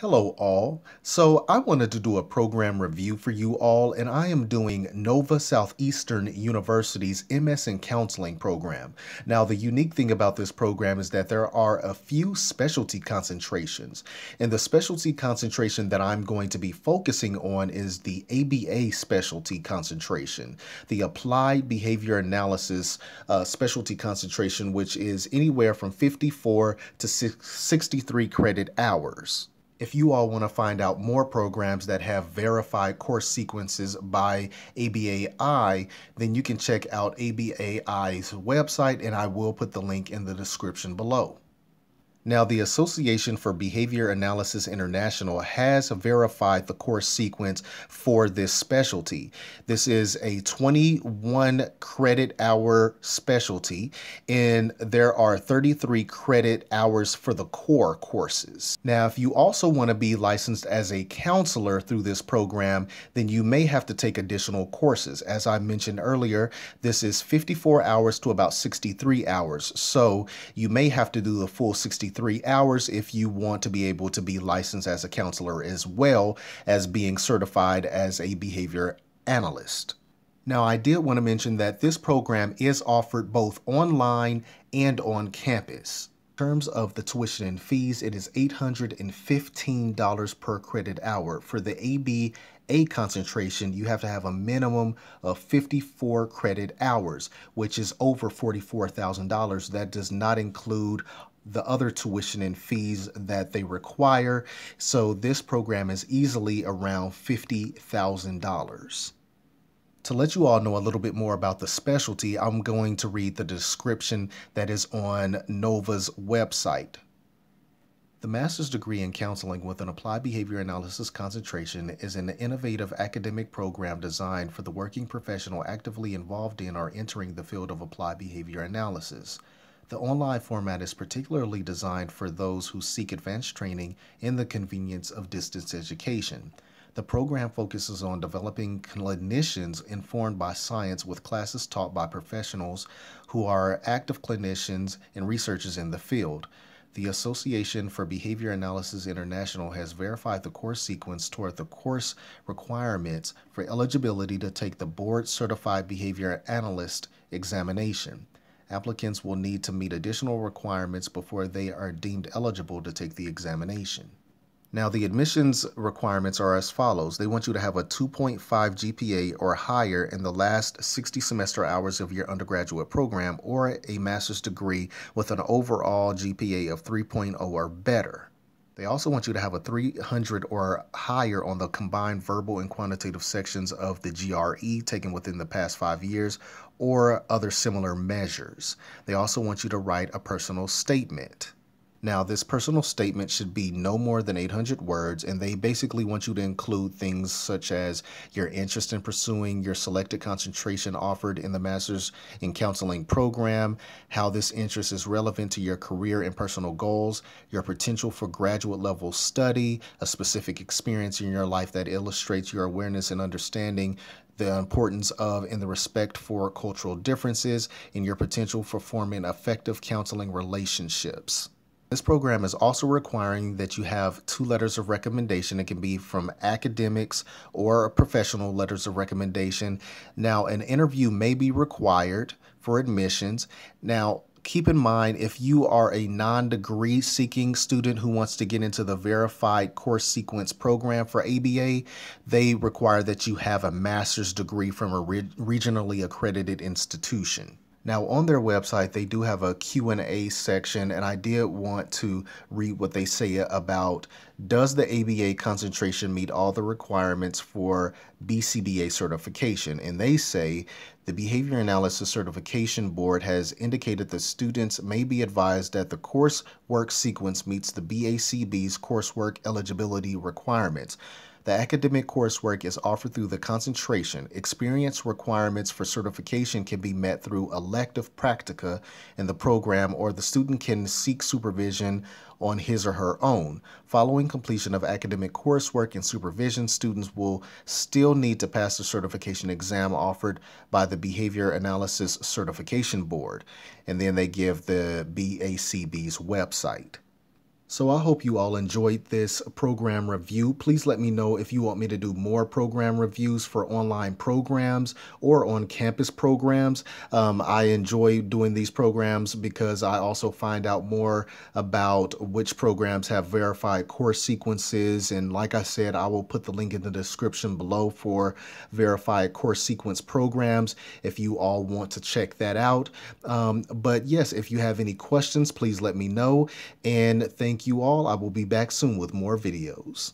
Hello all. So I wanted to do a program review for you all and I am doing Nova Southeastern University's MS in Counseling program. Now the unique thing about this program is that there are a few specialty concentrations and the specialty concentration that I'm going to be focusing on is the ABA specialty concentration, the Applied Behavior Analysis uh, specialty concentration which is anywhere from 54 to 63 credit hours. If you all want to find out more programs that have verified course sequences by ABAI, then you can check out ABAI's website and I will put the link in the description below. Now, the Association for Behavior Analysis International has verified the course sequence for this specialty. This is a 21 credit hour specialty, and there are 33 credit hours for the core courses. Now, if you also want to be licensed as a counselor through this program, then you may have to take additional courses. As I mentioned earlier, this is 54 hours to about 63 hours, so you may have to do the full 63 three hours if you want to be able to be licensed as a counselor as well as being certified as a behavior analyst. Now, I did want to mention that this program is offered both online and on campus. In terms of the tuition and fees, it is $815 per credit hour. For the ABA concentration, you have to have a minimum of 54 credit hours, which is over $44,000. That does not include the other tuition and fees that they require. So this program is easily around $50,000. To let you all know a little bit more about the specialty, I'm going to read the description that is on NOVA's website. The master's degree in counseling with an applied behavior analysis concentration is an innovative academic program designed for the working professional actively involved in or entering the field of applied behavior analysis. The online format is particularly designed for those who seek advanced training in the convenience of distance education. The program focuses on developing clinicians informed by science with classes taught by professionals who are active clinicians and researchers in the field. The Association for Behavior Analysis International has verified the course sequence toward the course requirements for eligibility to take the board certified behavior analyst examination applicants will need to meet additional requirements before they are deemed eligible to take the examination. Now, the admissions requirements are as follows. They want you to have a 2.5 GPA or higher in the last 60 semester hours of your undergraduate program or a master's degree with an overall GPA of 3.0 or better. They also want you to have a 300 or higher on the combined verbal and quantitative sections of the GRE taken within the past five years or other similar measures. They also want you to write a personal statement. Now, this personal statement should be no more than 800 words, and they basically want you to include things such as your interest in pursuing your selected concentration offered in the Master's in Counseling program, how this interest is relevant to your career and personal goals, your potential for graduate level study, a specific experience in your life that illustrates your awareness and understanding the importance of and the respect for cultural differences, and your potential for forming effective counseling relationships. This program is also requiring that you have two letters of recommendation. It can be from academics or professional letters of recommendation. Now, an interview may be required for admissions. Now, keep in mind if you are a non degree seeking student who wants to get into the verified course sequence program for ABA, they require that you have a master's degree from a re regionally accredited institution. Now on their website, they do have a Q&A section and I did want to read what they say about does the ABA concentration meet all the requirements for BCBA certification? And they say the Behavior Analysis Certification Board has indicated that students may be advised that the coursework sequence meets the BACB's coursework eligibility requirements. The academic coursework is offered through the concentration. Experience requirements for certification can be met through elective practica in the program, or the student can seek supervision on his or her own. Following completion of academic coursework and supervision, students will still need to pass the certification exam offered by the Behavior Analysis Certification Board. And then they give the BACB's website. So I hope you all enjoyed this program review. Please let me know if you want me to do more program reviews for online programs or on campus programs. Um, I enjoy doing these programs because I also find out more about which programs have verified course sequences. And like I said, I will put the link in the description below for verified course sequence programs if you all want to check that out. Um, but yes, if you have any questions, please let me know. And thank Thank you all. I will be back soon with more videos.